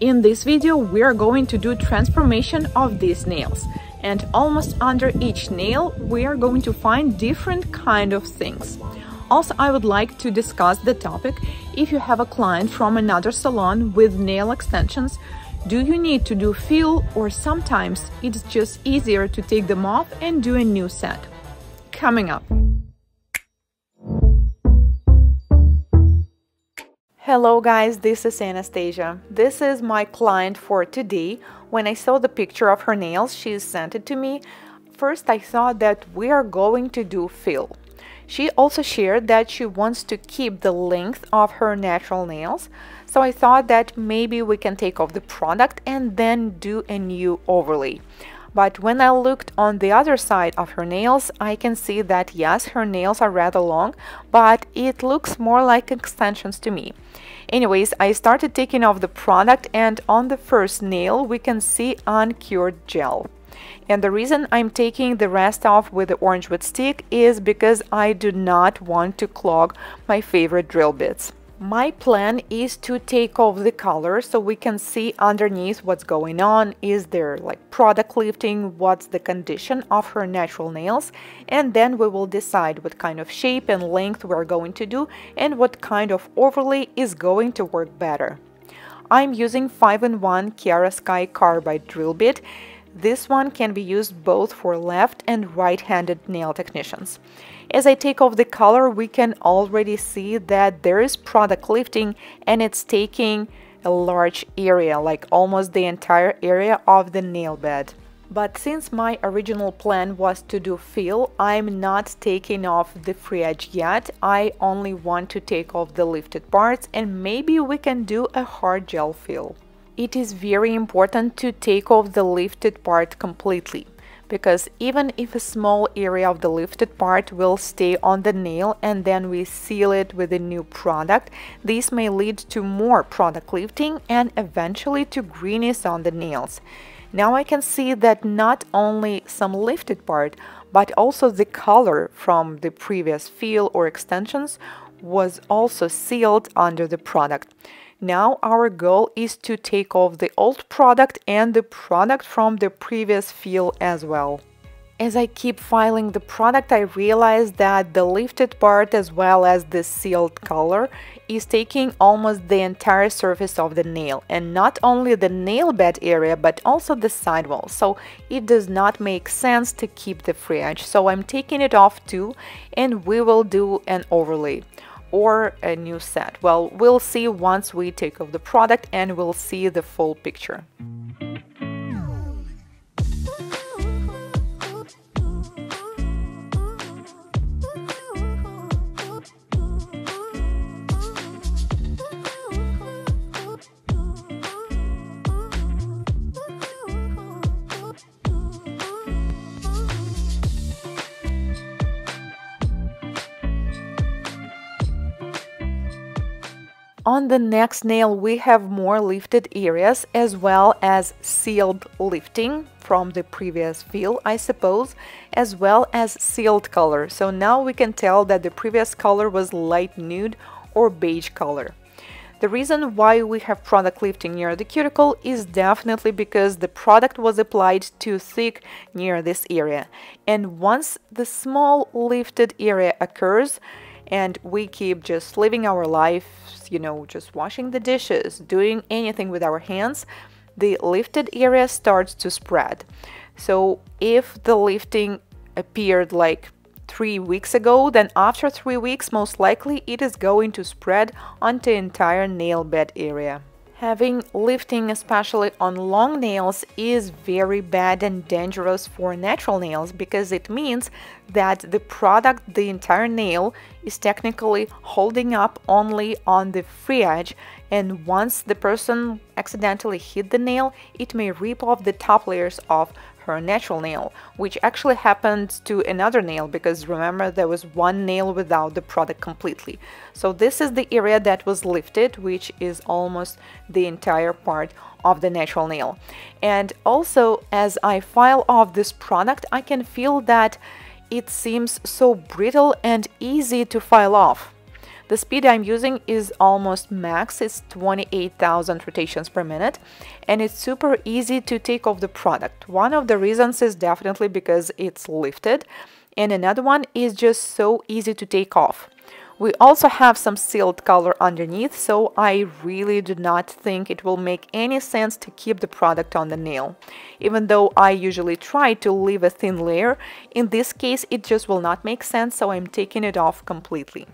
In this video, we are going to do transformation of these nails. And almost under each nail, we are going to find different kind of things. Also, I would like to discuss the topic if you have a client from another salon with nail extensions, do you need to do fill or sometimes it's just easier to take them off and do a new set? Coming up. Hello guys, this is Anastasia. This is my client for today. When I saw the picture of her nails, she sent it to me. First I thought that we are going to do fill. She also shared that she wants to keep the length of her natural nails, so I thought that maybe we can take off the product and then do a new overlay. But when I looked on the other side of her nails, I can see that yes, her nails are rather long, but it looks more like extensions to me. Anyways, I started taking off the product and on the first nail we can see uncured gel. And the reason I'm taking the rest off with the orange wood stick is because I do not want to clog my favorite drill bits. My plan is to take off the color so we can see underneath what's going on. Is there like product lifting? What's the condition of her natural nails? And then we will decide what kind of shape and length we're going to do and what kind of overlay is going to work better. I'm using 5-in-1 Kiara Sky carbide drill bit. This one can be used both for left and right-handed nail technicians. As I take off the color, we can already see that there is product lifting and it's taking a large area, like almost the entire area of the nail bed. But since my original plan was to do fill, I'm not taking off the free edge yet. I only want to take off the lifted parts and maybe we can do a hard gel fill. It is very important to take off the lifted part completely because even if a small area of the lifted part will stay on the nail and then we seal it with a new product, this may lead to more product lifting and eventually to greenness on the nails. Now I can see that not only some lifted part, but also the color from the previous fill or extensions was also sealed under the product. Now our goal is to take off the old product and the product from the previous fill as well. As I keep filing the product, I realize that the lifted part as well as the sealed color is taking almost the entire surface of the nail and not only the nail bed area but also the sidewall. So it does not make sense to keep the free edge. So I'm taking it off too and we will do an overlay or a new set? Well, we'll see once we take off the product and we'll see the full picture. On the next nail we have more lifted areas as well as sealed lifting from the previous fill I suppose as well as sealed color so now we can tell that the previous color was light nude or beige color. The reason why we have product lifting near the cuticle is definitely because the product was applied too thick near this area and once the small lifted area occurs and we keep just living our lives, you know, just washing the dishes, doing anything with our hands, the lifted area starts to spread. So if the lifting appeared like three weeks ago, then after three weeks, most likely it is going to spread onto the entire nail bed area. Having lifting, especially on long nails, is very bad and dangerous for natural nails because it means that the product, the entire nail, is technically holding up only on the free edge and once the person accidentally hit the nail, it may rip off the top layers of her natural nail, which actually happened to another nail because remember there was one nail without the product completely. So this is the area that was lifted, which is almost the entire part of the natural nail. And also as I file off this product, I can feel that it seems so brittle and easy to file off. The speed I'm using is almost max, it's 28,000 rotations per minute and it's super easy to take off the product. One of the reasons is definitely because it's lifted and another one is just so easy to take off. We also have some sealed color underneath, so I really do not think it will make any sense to keep the product on the nail. Even though I usually try to leave a thin layer, in this case it just will not make sense, so I'm taking it off completely.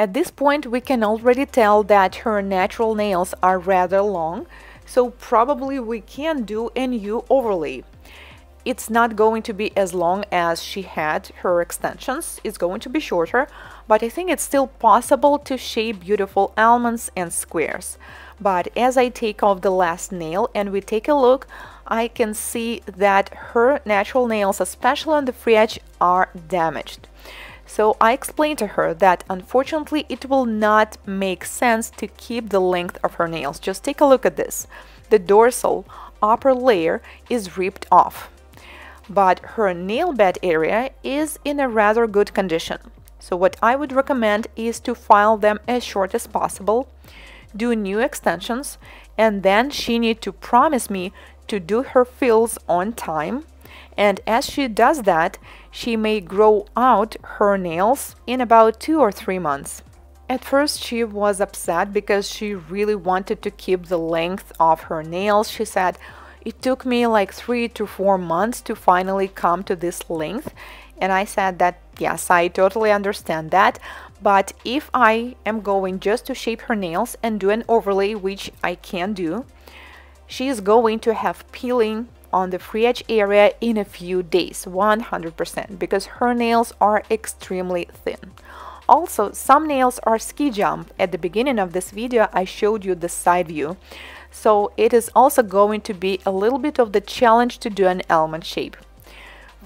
At this point we can already tell that her natural nails are rather long, so probably we can do a new overlay. It's not going to be as long as she had her extensions, it's going to be shorter, but I think it's still possible to shape beautiful almonds and squares. But as I take off the last nail and we take a look, I can see that her natural nails, especially on the free edge, are damaged. So I explained to her that unfortunately it will not make sense to keep the length of her nails. Just take a look at this. The dorsal upper layer is ripped off, but her nail bed area is in a rather good condition. So what I would recommend is to file them as short as possible, do new extensions, and then she need to promise me to do her fills on time and as she does that, she may grow out her nails in about two or three months. At first, she was upset because she really wanted to keep the length of her nails. She said, It took me like three to four months to finally come to this length. And I said that, yes, I totally understand that. But if I am going just to shape her nails and do an overlay, which I can do, she is going to have peeling on the free edge area in a few days, 100%, because her nails are extremely thin. Also, some nails are ski jump. At the beginning of this video, I showed you the side view. So it is also going to be a little bit of the challenge to do an almond shape.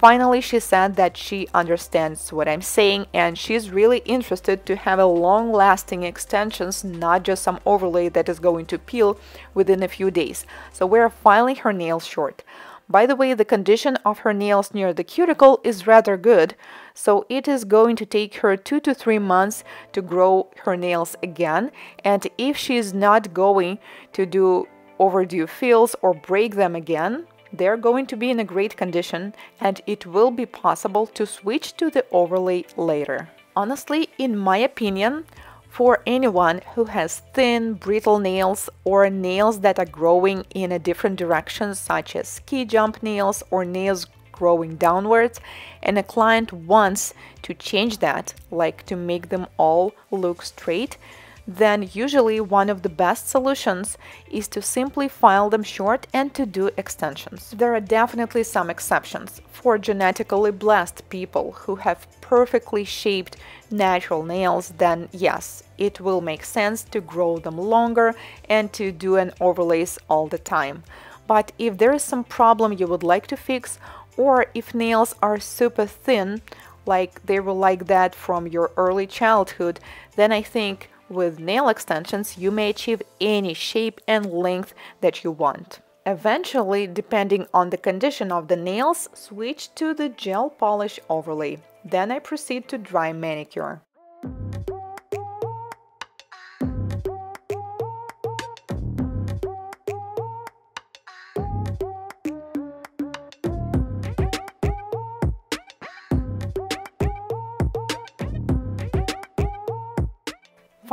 Finally, she said that she understands what I'm saying and she's really interested to have a long-lasting extensions, not just some overlay that is going to peel within a few days. So we're filing her nails short. By the way, the condition of her nails near the cuticle is rather good, so it is going to take her two to three months to grow her nails again. And if she's not going to do overdue fills or break them again, they're going to be in a great condition and it will be possible to switch to the overlay later. Honestly, in my opinion, for anyone who has thin, brittle nails or nails that are growing in a different direction, such as ski jump nails or nails growing downwards, and a client wants to change that, like to make them all look straight, then usually one of the best solutions is to simply file them short and to do extensions. There are definitely some exceptions. For genetically blessed people who have perfectly shaped natural nails, then yes, it will make sense to grow them longer and to do an overlays all the time. But if there is some problem you would like to fix, or if nails are super thin, like they were like that from your early childhood, then I think with nail extensions, you may achieve any shape and length that you want. Eventually, depending on the condition of the nails, switch to the gel polish overlay. Then I proceed to dry manicure.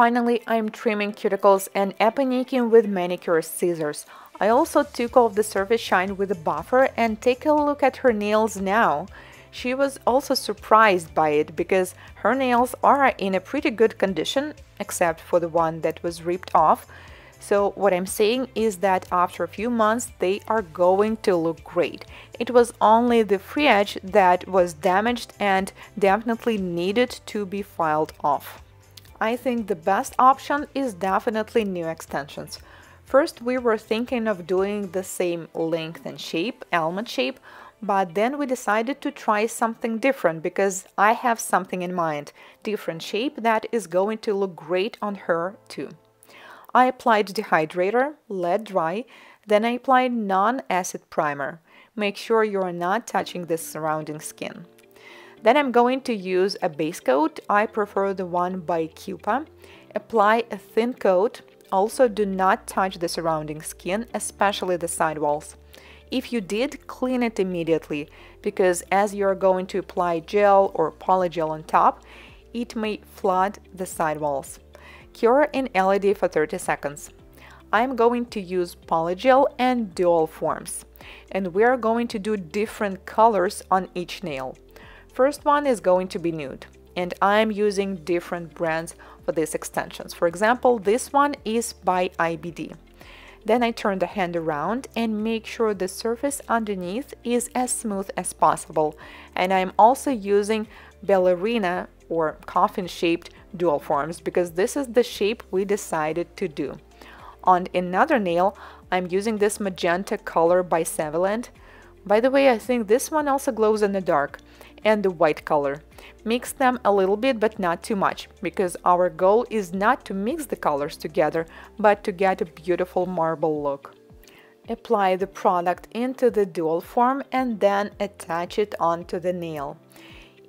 Finally, I'm trimming cuticles and eponychium with manicure scissors. I also took off the surface shine with a buffer and take a look at her nails now. She was also surprised by it because her nails are in a pretty good condition, except for the one that was ripped off. So what I'm saying is that after a few months they are going to look great. It was only the free edge that was damaged and definitely needed to be filed off. I think the best option is definitely new extensions. First, we were thinking of doing the same length and shape, almond shape, but then we decided to try something different because I have something in mind, different shape that is going to look great on her too. I applied dehydrator, let dry, then I applied non-acid primer. Make sure you are not touching the surrounding skin. Then I'm going to use a base coat. I prefer the one by Kupa. Apply a thin coat. Also do not touch the surrounding skin, especially the sidewalls. If you did, clean it immediately, because as you're going to apply gel or polygel on top, it may flood the sidewalls. Cure in LED for 30 seconds. I'm going to use polygel and dual forms, and we're going to do different colors on each nail. First one is going to be nude and I'm using different brands for these extensions. For example, this one is by IBD. Then I turn the hand around and make sure the surface underneath is as smooth as possible. And I'm also using ballerina or coffin shaped dual forms because this is the shape we decided to do. On another nail, I'm using this magenta color by Saviland. By the way, I think this one also glows in the dark and the white color. Mix them a little bit but not too much, because our goal is not to mix the colors together, but to get a beautiful marble look. Apply the product into the dual form and then attach it onto the nail.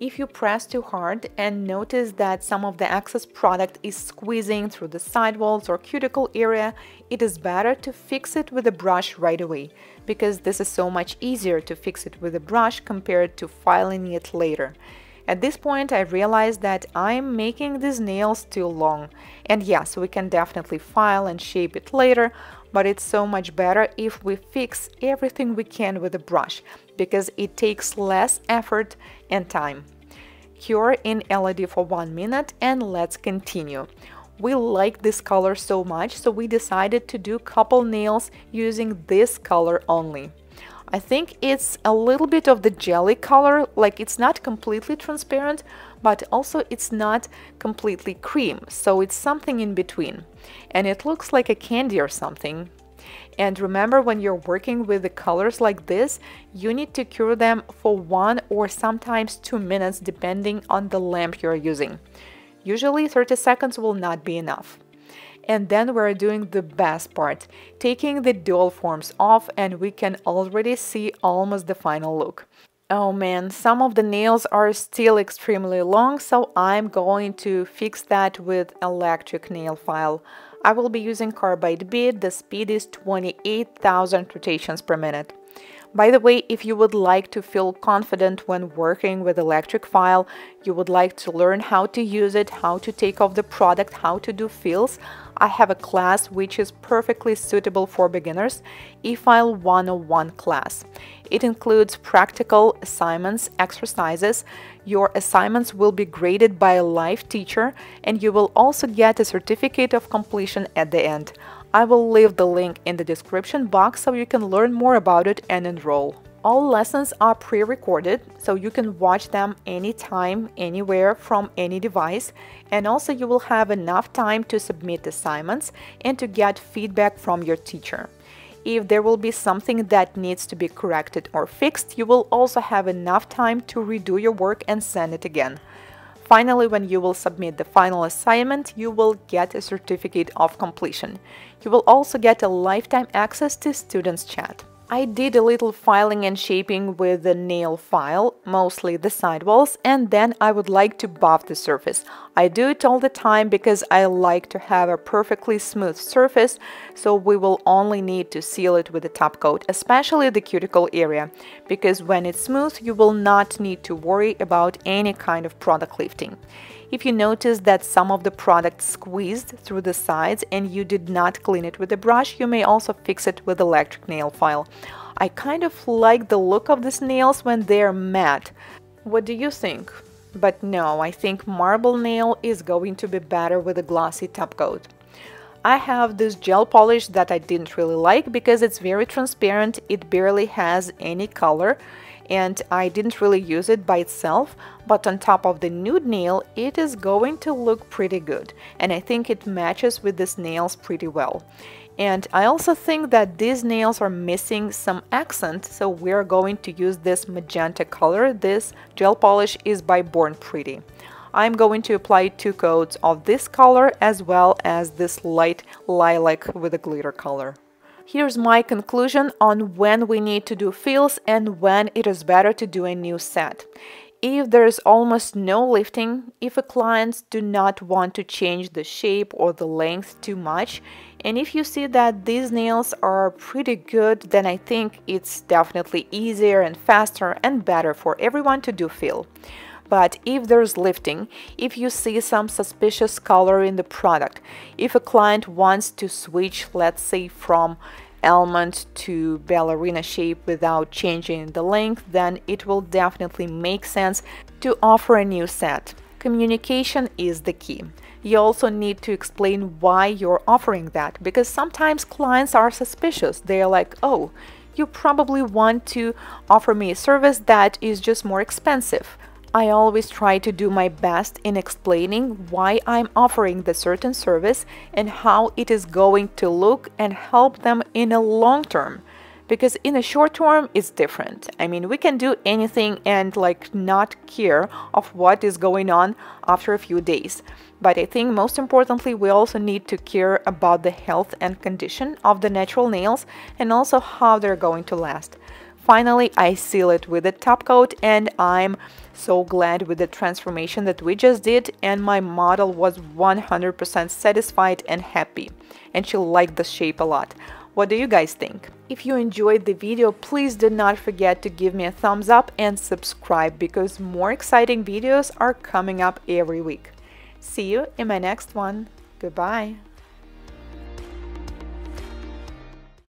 If you press too hard and notice that some of the excess product is squeezing through the sidewalls or cuticle area, it is better to fix it with a brush right away, because this is so much easier to fix it with a brush compared to filing it later. At this point I realized that I'm making these nails too long, and yes, we can definitely file and shape it later, but it's so much better if we fix everything we can with a brush, because it takes less effort and time. Cure in LED for one minute and let's continue. We like this color so much, so we decided to do couple nails using this color only. I think it's a little bit of the jelly color, like it's not completely transparent, but also it's not completely cream, so it's something in between. And it looks like a candy or something. And remember, when you're working with the colors like this, you need to cure them for one or sometimes two minutes depending on the lamp you're using. Usually 30 seconds will not be enough. And then we're doing the best part, taking the dual forms off and we can already see almost the final look. Oh man, some of the nails are still extremely long, so I'm going to fix that with electric nail file. I will be using carbide bead, the speed is 28,000 rotations per minute. By the way, if you would like to feel confident when working with electric file, you would like to learn how to use it, how to take off the product, how to do fills, I have a class which is perfectly suitable for beginners, eFile 101 class. It includes practical assignments, exercises. Your assignments will be graded by a live teacher and you will also get a certificate of completion at the end. I will leave the link in the description box so you can learn more about it and enroll. All lessons are pre-recorded, so you can watch them anytime, anywhere, from any device, and also you will have enough time to submit assignments and to get feedback from your teacher. If there will be something that needs to be corrected or fixed, you will also have enough time to redo your work and send it again. Finally, when you will submit the final assignment, you will get a certificate of completion. You will also get a lifetime access to Students Chat. I did a little filing and shaping with the nail file, mostly the sidewalls, and then I would like to buff the surface. I do it all the time because I like to have a perfectly smooth surface, so we will only need to seal it with a top coat, especially the cuticle area, because when it's smooth you will not need to worry about any kind of product lifting. If you notice that some of the product squeezed through the sides and you did not clean it with a brush, you may also fix it with electric nail file. I kind of like the look of these nails when they're matte. What do you think? But no, I think marble nail is going to be better with a glossy top coat. I have this gel polish that I didn't really like because it's very transparent, it barely has any color and I didn't really use it by itself, but on top of the nude nail, it is going to look pretty good, and I think it matches with these nails pretty well. And I also think that these nails are missing some accent, so we're going to use this magenta color. This gel polish is by Born Pretty. I'm going to apply two coats of this color as well as this light lilac with a glitter color. Here's my conclusion on when we need to do fills and when it is better to do a new set. If there is almost no lifting, if a clients do not want to change the shape or the length too much, and if you see that these nails are pretty good, then I think it's definitely easier and faster and better for everyone to do fill. But if there's lifting, if you see some suspicious color in the product, if a client wants to switch, let's say from almond to ballerina shape without changing the length, then it will definitely make sense to offer a new set. Communication is the key. You also need to explain why you're offering that because sometimes clients are suspicious. They're like, oh, you probably want to offer me a service that is just more expensive. I always try to do my best in explaining why I'm offering the certain service and how it is going to look and help them in a long term. Because in a short term, it's different. I mean, we can do anything and like not care of what is going on after a few days. But I think most importantly, we also need to care about the health and condition of the natural nails and also how they're going to last. Finally, I seal it with a top coat and I'm so glad with the transformation that we just did and my model was 100% satisfied and happy and she liked the shape a lot. What do you guys think? If you enjoyed the video, please do not forget to give me a thumbs up and subscribe because more exciting videos are coming up every week. See you in my next one. Goodbye.